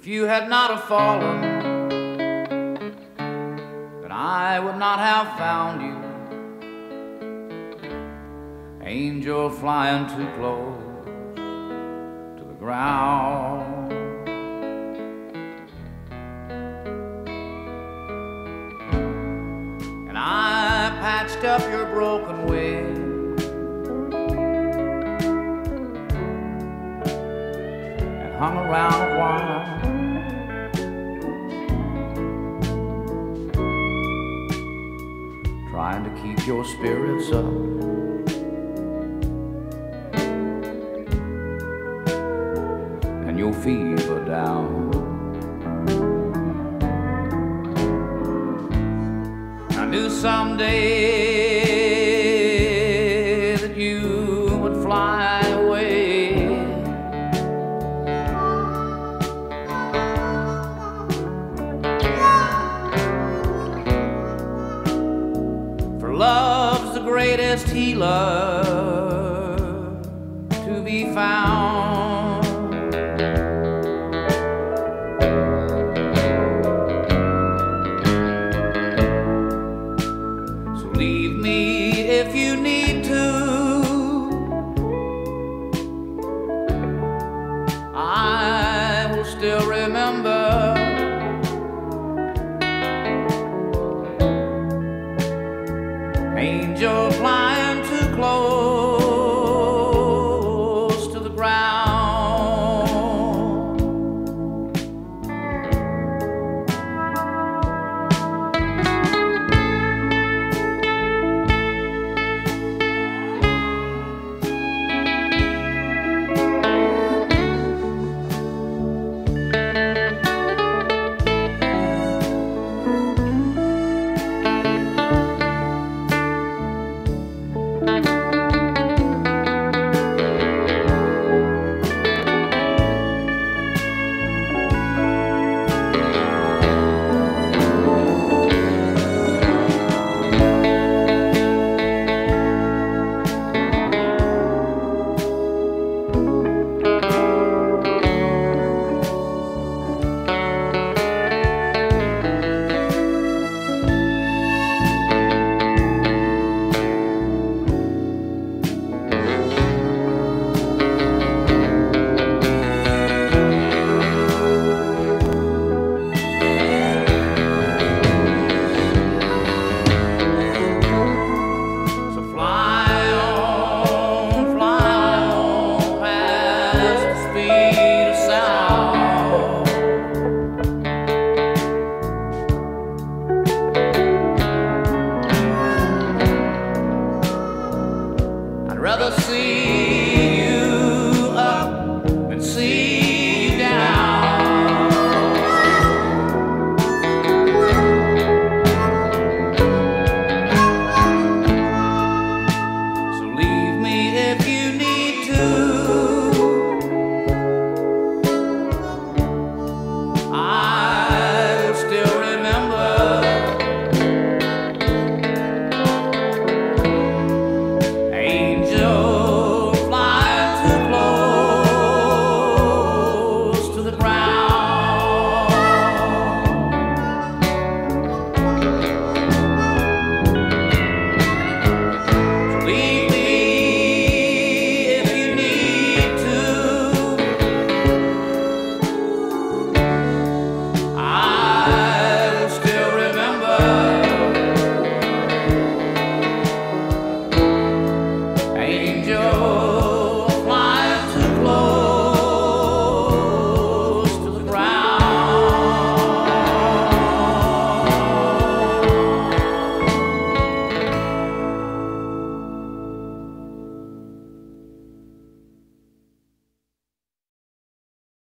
If you had not have fallen, then I would not have found you. Angel flying too close to the ground. And I patched up your broken wing. and hung around your spirits up. And your fever down. I knew someday greatest healer to be found. time. see.